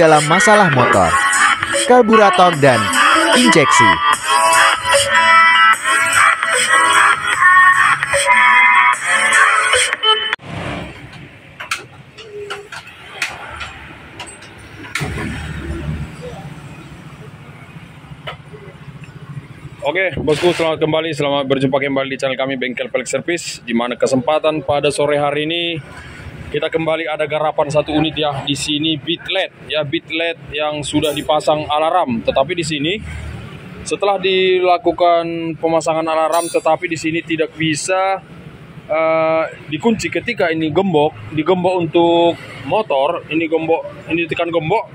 dalam masalah motor, karburator, dan injeksi. Oke, bosku selamat kembali, selamat berjumpa kembali di channel kami Bengkel Pelek Service di mana kesempatan pada sore hari ini kita kembali ada garapan satu unit ya. Di sini bit LED ya bit LED yang sudah dipasang alarm. Tetapi di sini setelah dilakukan pemasangan alarm tetapi di sini tidak bisa uh, dikunci. Ketika ini gembok digembok untuk motor ini gembok ini tekan gembok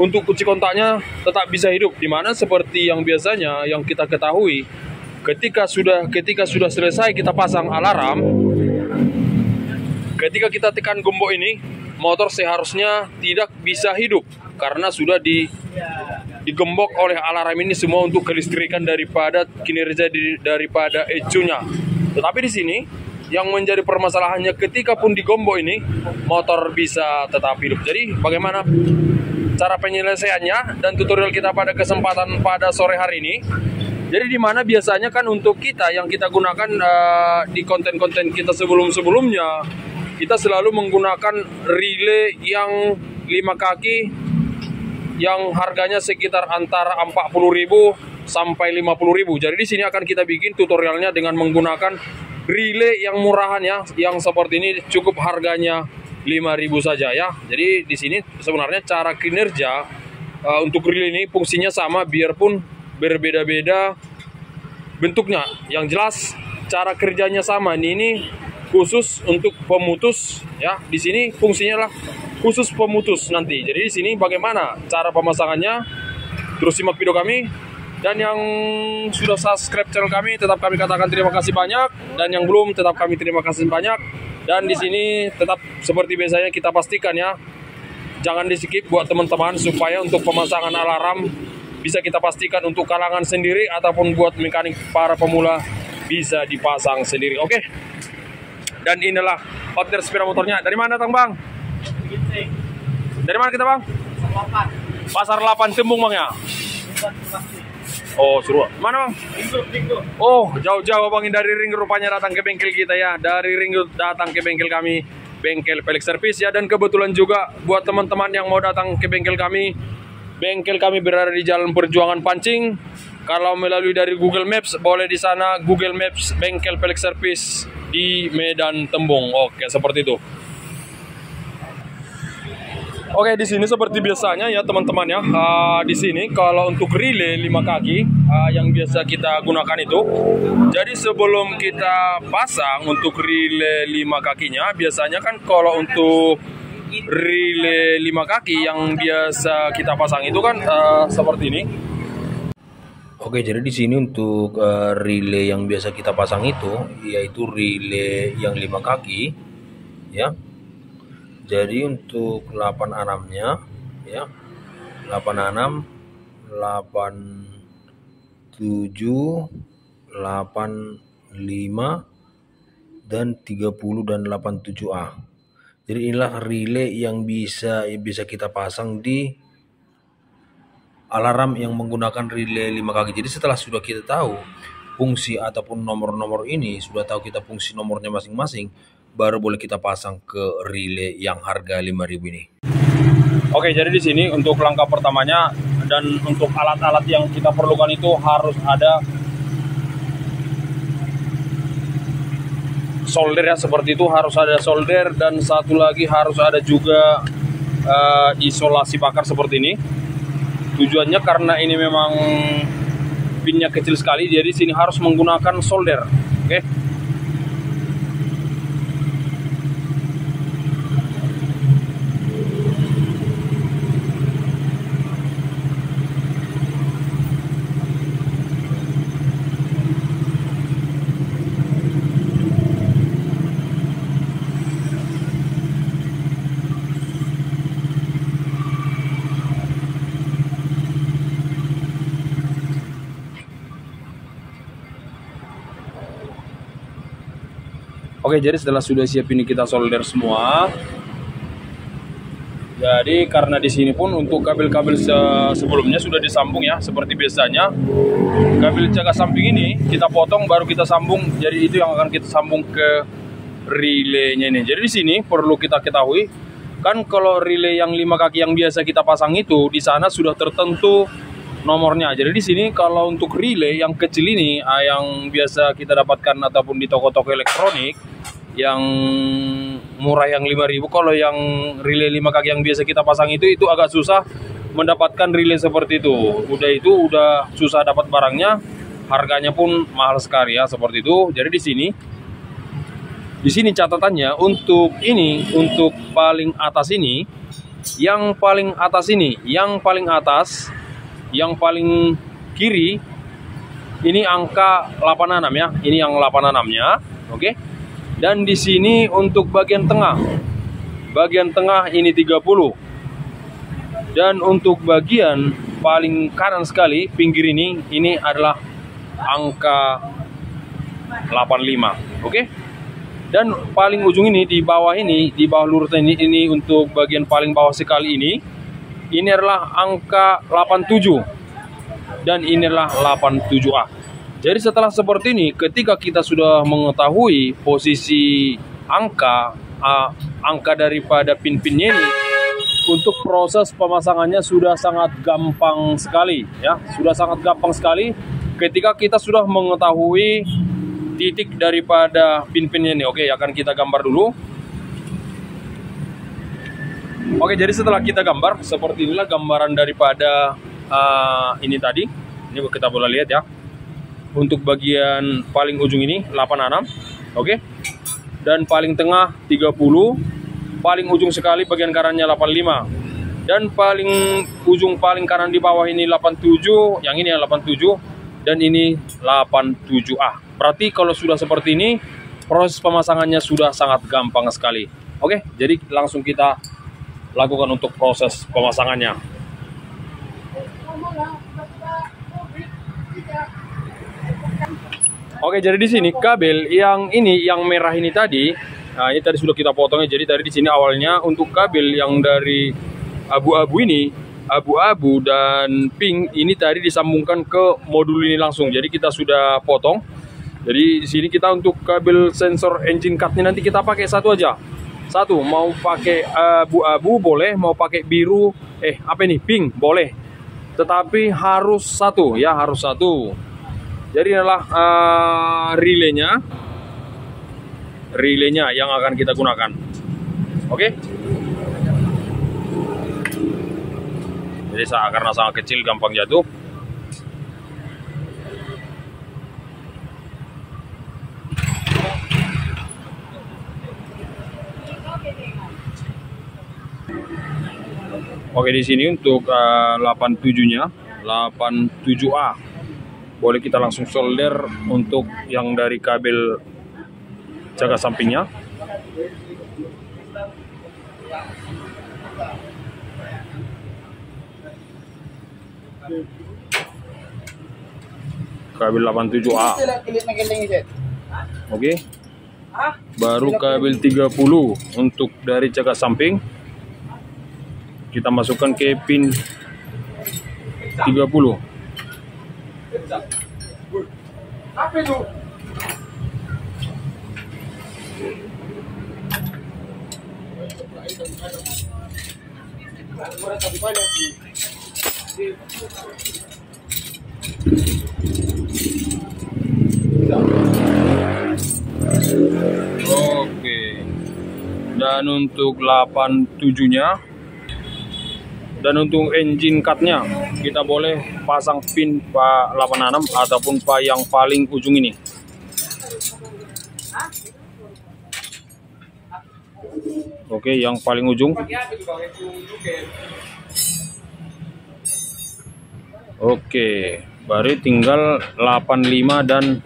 untuk kunci kontaknya tetap bisa hidup. Di mana seperti yang biasanya yang kita ketahui ketika sudah ketika sudah selesai kita pasang alarm ketika kita tekan gembok ini motor seharusnya tidak bisa hidup karena sudah di digembok oleh alarm ini semua untuk kelistrikan daripada kinerja di, daripada ecunya tetapi di sini yang menjadi permasalahannya ketika pun digembok ini motor bisa tetap hidup jadi bagaimana cara penyelesaiannya dan tutorial kita pada kesempatan pada sore hari ini. Jadi di mana biasanya kan untuk kita yang kita gunakan uh, di konten-konten kita sebelum-sebelumnya kita selalu menggunakan relay yang lima kaki yang harganya sekitar antara 40.000 sampai 50.000. Jadi di sini akan kita bikin tutorialnya dengan menggunakan relay yang murahan ya, yang seperti ini cukup harganya 5000 saja ya. Jadi di sini sebenarnya cara kinerja uh, untuk relay ini fungsinya sama biarpun berbeda-beda bentuknya. Yang jelas cara kerjanya sama. Ini, ini khusus untuk pemutus ya. Di sini fungsinya lah khusus pemutus nanti. Jadi di sini bagaimana cara pemasangannya? Terus simak video kami dan yang sudah subscribe channel kami tetap kami katakan terima kasih banyak dan yang belum tetap kami terima kasih banyak dan di sini tetap seperti biasanya kita pastikan ya, jangan di skip buat teman-teman supaya untuk pemasangan alarm bisa kita pastikan untuk kalangan sendiri ataupun buat mekanik para pemula bisa dipasang sendiri. Oke. Dan inilah hotel sepeda motornya. Dari mana, Tang Bang? Dari mana kita, Bang? Pasar 8 Tembung, Bang ya? Oh, suruh. Mana, Bang? Oh, jauh-jauh Bang dari ring rupanya datang ke bengkel kita ya. Dari ring datang ke bengkel kami, bengkel Felix Service ya dan kebetulan juga buat teman-teman yang mau datang ke bengkel kami, bengkel kami berada di Jalan Perjuangan Pancing. Kalau melalui dari Google Maps, boleh di sana Google Maps bengkel Felix Service di Medan Tembung. Oke, seperti itu. Oke, di sini seperti biasanya ya teman-teman ya. Uh, di sini kalau untuk relay lima kaki uh, yang biasa kita gunakan itu, jadi sebelum kita pasang untuk relay lima kakinya, biasanya kan kalau untuk relay lima kaki yang biasa kita pasang itu kan uh, seperti ini. Oke, jadi di sini untuk uh, relay yang biasa kita pasang itu, yaitu relay yang lima kaki, ya. Jadi untuk 8 anamnya ya. 8 anam 8 7 8 5 dan 30 dan 87A jadi inilah relay yang bisa bisa kita pasang di alarm yang menggunakan relay 5 kaki jadi setelah sudah kita tahu fungsi ataupun nomor-nomor ini sudah tahu kita fungsi nomornya masing-masing baru boleh kita pasang ke relay yang harga 5000 ini. Oke, jadi di sini untuk langkah pertamanya dan untuk alat-alat yang kita perlukan itu harus ada solder ya seperti itu harus ada solder dan satu lagi harus ada juga uh, isolasi bakar seperti ini. Tujuannya karena ini memang pinnya kecil sekali jadi sini harus menggunakan solder. Oke. Oke, jadi setelah sudah siap ini kita solder semua. Jadi karena di sini pun untuk kabel-kabel se- sebelumnya sudah disambung ya seperti biasanya. Kabel jaga samping ini kita potong baru kita sambung. Jadi itu yang akan kita sambung ke relaynya ini. Jadi di sini perlu kita ketahui kan kalau relay yang lima kaki yang biasa kita pasang itu di sana sudah tertentu nomornya. Jadi di sini kalau untuk relay yang kecil ini ah, yang biasa kita dapatkan ataupun di toko-toko elektronik yang murah yang 5000 kalau yang relay 5 kaki yang biasa kita pasang itu itu agak susah mendapatkan relay seperti itu udah itu udah susah dapat barangnya harganya pun mahal sekali ya seperti itu jadi di sini di sini catatannya untuk ini untuk paling atas ini yang paling atas ini yang paling atas yang paling kiri ini angka 86 ya. Ini yang 86 nya oke. Dan di sini untuk bagian tengah. Bagian tengah ini 30 dan untuk bagian paling kanan sekali pinggir ini ini adalah angka 85 oke. Dan paling ujung ini di bawah ini di bawah lurus ini ini untuk bagian paling bawah sekali ini ini adalah angka 87 dan inilah 87A jadi setelah seperti ini ketika kita sudah mengetahui posisi angka uh, angka daripada pin-pinnya ini untuk proses pemasangannya sudah sangat gampang sekali ya. Sudah sangat gampang sekali ketika kita sudah mengetahui titik daripada pin-pinnya ini. Oke akan kita gambar dulu oke jadi setelah kita gambar seperti inilah gambaran daripada uh, ini tadi. Ini kita boleh lihat ya. Untuk bagian paling ujung ini 86 oke. Dan paling tengah 30 paling ujung sekali bagian kanannya 85 dan paling ujung paling kanan di bawah ini 87 yang ini yang 87 dan ini 87A berarti kalau sudah seperti ini proses pemasangannya sudah sangat gampang sekali. Oke jadi langsung kita lakukan untuk proses pemasangannya Oke, jadi di sini kabel yang ini yang merah ini tadi, nah ini tadi sudah kita potongnya. Jadi tadi di sini awalnya untuk kabel yang dari abu-abu ini, abu-abu dan pink ini tadi disambungkan ke modul ini langsung. Jadi kita sudah potong. Jadi di sini kita untuk kabel sensor engine cardnya nanti kita pakai satu aja. Satu, mau pakai abu-abu boleh, mau pakai biru, eh apa ini pink boleh. Tetapi harus satu ya, harus satu. Jadi adalah uh, relaynya, relaynya yang akan kita gunakan. Oke? Jadi saat karena sangat kecil gampang jatuh. Oke di sini untuk uh, 87-nya, 87A boleh kita langsung solder untuk yang dari kabel jaga sampingnya. Kabel 87A oke. Baru kabel 30 untuk dari jaga samping kita masukkan ke pin 30 apa itu? Oke. Dan untuk 87-nya dan untuk engine cutnya kita boleh pasang pin pak 86 ataupun pak yang paling ujung ini. Oke yang paling ujung. Oke baru tinggal 85 dan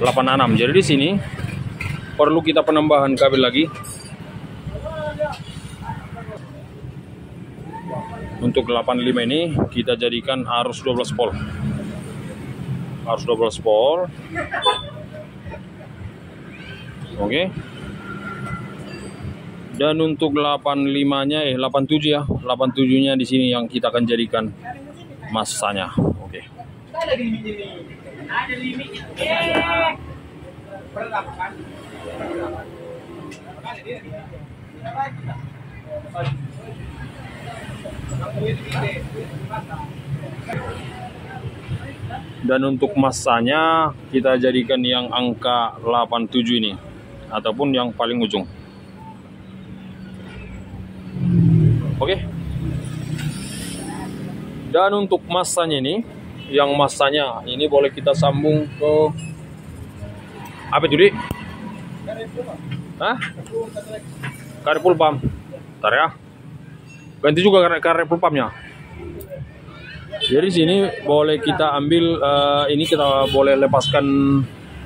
86 jadi di sini perlu kita penambahan kabel lagi untuk 85 ini kita jadikan arus 12 volt arus 12 volt oke Dan untuk 85-nya eh 87 ya. 87-nya di sini yang kita akan jadikan masanya. Oke. Dan untuk masanya kita jadikan yang angka 87 ini ataupun yang paling ujung. Oke. Dan untuk masanya ini yang masanya ini boleh kita sambung ke apa itu? Hah? Karepul pump. Ntar ya. Ganti juga kare karepul pumpnya. Jadi sini boleh kita ambil eh, ini kita boleh lepaskan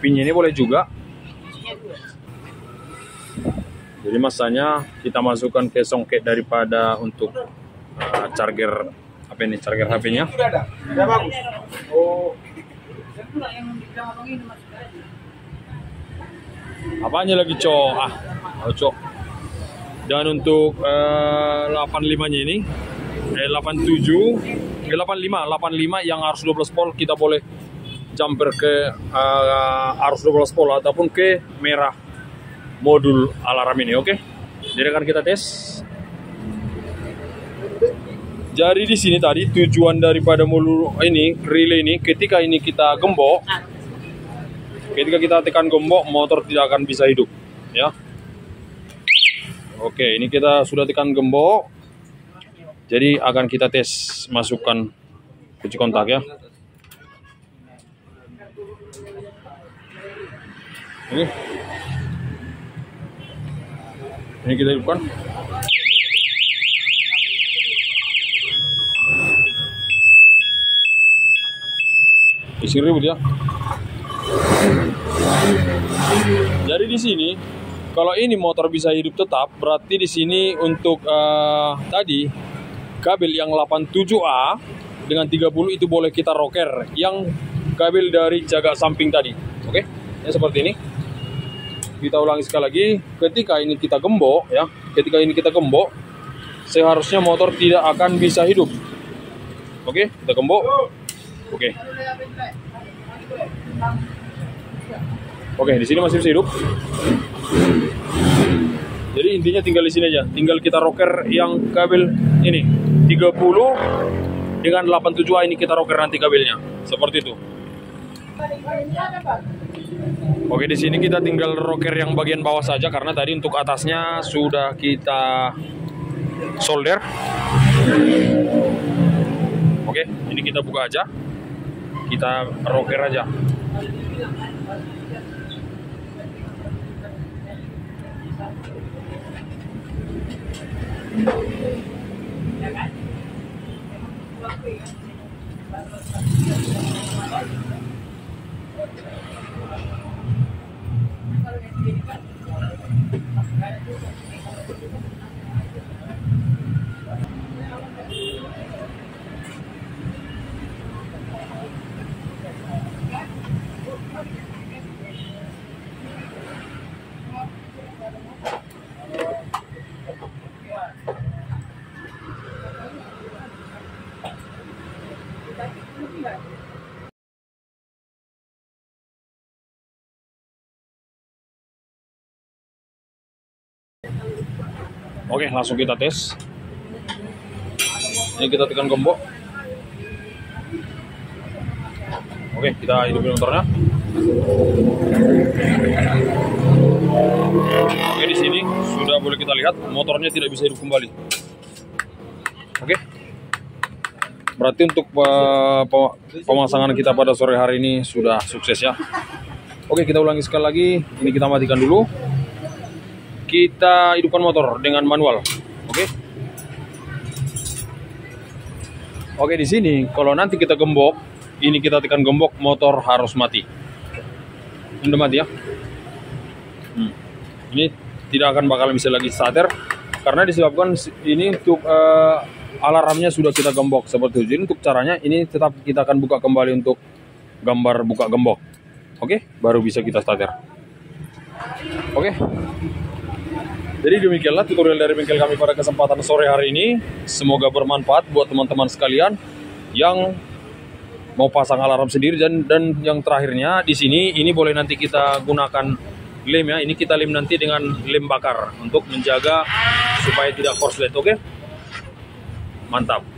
pinnya ini boleh juga. Jadi masanya kita masukkan ke songket daripada untuk eh, charger apa ini charger HP-nya. Oh. Apanya lagi, Cok? Ah, oh, Cok. Dan untuk eh, 85-nya ini eh 87 eh 85 85 yang arus 12 volt kita boleh jumper ke eh, arus 12 volt ataupun ke merah modul alarm ini oke? Jadi akan kita tes. Jadi di sini tadi tujuan daripada mulu ini relay ini ketika ini kita gembok ketika kita tekan gembok motor tidak akan bisa hidup ya oke ini kita sudah tekan gembok jadi akan kita tes masukkan kunci kontak ya. Ini. Ini kita hidupkan. Isi ribut ya. Jadi di sini kalau ini motor bisa hidup tetap, berarti di sini untuk eh, tadi kabel yang 87A dengan 30 itu boleh kita rocker yang kabel dari jaga samping tadi. Oke, ya seperti ini. Kita ulangi sekali lagi. Ketika ini kita gembok ya, ketika ini kita gembok, seharusnya motor tidak akan bisa hidup. Oke, kita gembok. Oke. Oke, di sini masih bisa hidup. Jadi intinya tinggal di sini aja. Tinggal kita rocker yang kabel ini 30 dengan 87A ini kita rocker nanti kabelnya. Seperti itu. Oke, di sini kita tinggal rocker yang bagian bawah saja karena tadi untuk atasnya sudah kita solder. Oke, ini kita buka aja. Kita rocker aja. ya kan? Oke, langsung kita tes. Ini kita tekan gembok. Oke, kita hidupin motornya. Oke, di sini sudah boleh kita lihat motornya tidak bisa hidup kembali. Oke. Berarti untuk eh, pe- pemasangan kita pada sore hari ini sudah sukses ya. Oke, kita ulangi sekali lagi. Ini kita matikan dulu kita hidupkan motor dengan manual. Oke. Oke, di sini kalau nanti kita gembok, ini kita tekan gembok, motor harus mati. Ini udah mati ya. Hmm. Ini tidak akan bakal bisa lagi starter karena disebabkan ini untuk eh, alarmnya sudah kita gembok seperti itu. Jadi untuk caranya ini tetap kita akan buka kembali untuk gambar buka gembok. Oke, baru bisa kita starter. Oke. Jadi demikianlah tutorial dari bengkel kami pada kesempatan sore hari ini. Semoga bermanfaat buat teman-teman sekalian yang mau pasang alarm sendiri dan dan yang terakhirnya di sini ini boleh nanti kita gunakan lem ya. Ini kita lem nanti dengan lem bakar untuk menjaga supaya tidak korslet, oke? Mantap.